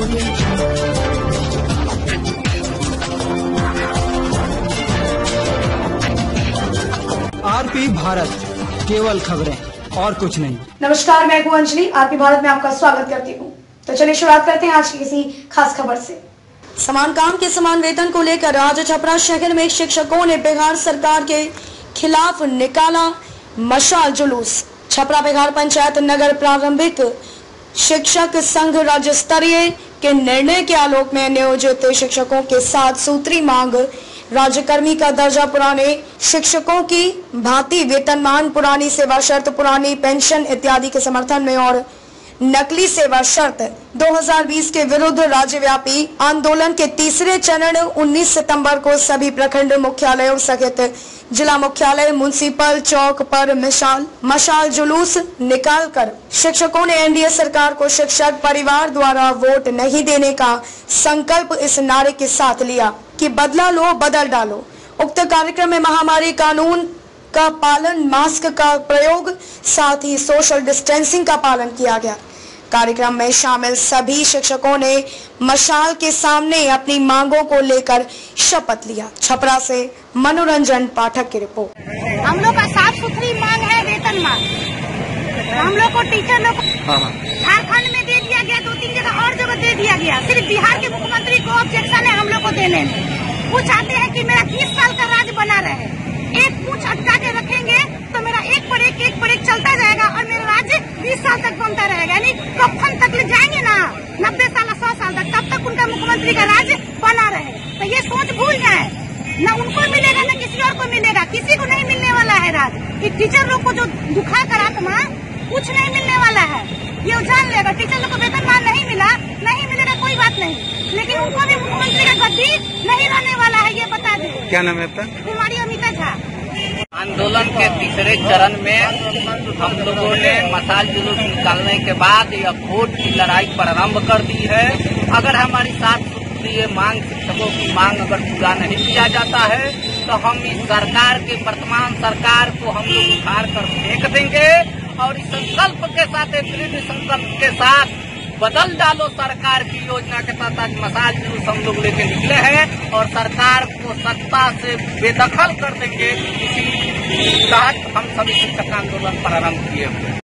RP Bharat केवल खबरें और कुछ नहीं। नमस्कार मैं हूँ अंजलि। आरपी भारत में आपका स्वागत करती हूँ। तो चलिए शुरुआत करते हैं आज की किसी खास खबर से। समान काम के समान वेतन को लेकर आज छपरा शहर में शिक्षकों ने बिहार सरकार के खिलाफ निकाला मशाल जुलूस। छपरा बिहार पंचायत नगर प्रारंभिक शिक्षक संघ राज्य स्तरीय के निर्णय के आलोक में नियोजित शिक्षकों के साथ सूत्री मांग। राज्यकर्मी का दर्जा पुराने शिक्षकों की भांति वेतनमान, पुरानी सेवा शर्त, पुरानी पेंशन इत्यादि के समर्थन में और नकली सेवा शर्त 2020 के विरुद्ध राज्यव्यापी आंदोलन के तीसरे चरण 19 सितंबर को सभी प्रखंड मुख्यालयों सहित जिला मुख्यालय म्यूनसिपल चौक पर मिशाल मशाल जुलूस निकालकर शिक्षकों ने एनडीए सरकार को शिक्षक परिवार द्वारा वोट नहीं देने का संकल्प इस नारे के साथ लिया कि बदला लो, बदल डालो। उक्त कार्यक्रम में महामारी कानून का पालन, मास्क का प्रयोग, साथ ही सोशल डिस्टेंसिंग का पालन किया गया। कार्यक्रम में शामिल सभी शिक्षकों ने मशाल के सामने अपनी मांगों को लेकर शपथ लिया। छपरा से मनोरंजन पाठक की रिपोर्ट। हम लोग का साफ़ सुथरी मांग है वेतन मांग। हम लोग को टीचर लोग झारखंड में दे दिया गया दो तीन जगह और जगह दे दिया गया। सिर्फ़ बिहार के मुख्यमंत्री को ऑब्जेक्शन है हम लोग को देने में। वो चाहते हैं कि मेरा तीस साल का राज बना रहे। एक पूछ अटका के रखेंगे तो मेरा एक पर एक एक पर एक चलता जाएगा और मेरा राज्य बीस साल तक बनता रहेगा यानी कफन तक ले जाएँगे ना नब्बे साल सौ साल तक तब मुख्यमंत्री का राज्य बना रहे। तो ये सोच भूल जाए। न उनको मिलेगा न किसी और को मिलेगा। किसी को नहीं मिलने वाला है राज। कि टीचर लोग को जो दुखा कर आत्मा कुछ नहीं मिलने वाला है। ये जान लेगा टीचर लोग को वेतनमान नहीं मिला नहीं मिलेगा कोई बात नहीं। लेकिन उनको भी मुख्यमंत्री का गद्दी नहीं रहने वाला है ये बता दें क्या नाम है आपका? कुमारी अमिता झा। आंदोलन के तीसरे चरण में हम लोगों ने मसाल जुलूस निकालने के बाद यह वोट की लड़ाई प्रारंभ कर दी है। अगर हमारी सात सूत्रीय मांग शिक्षकों की मांग अगर पूरा नहीं किया जाता है तो हम इस सरकार के, वर्तमान सरकार को हम लोग उखाड़ कर फेंक देंगे और इस संकल्प के साथ एक दृढ़ संकल्प के साथ बदल डालो सरकार की योजना के साथ आज मसाल जुलूस हम लोग लेके निकले हैं और सरकार को सत्ता से बेदखल कर देंगे। इसी तहत हम सभी शिक्षक आंदोलन प्रारंभ किए हुए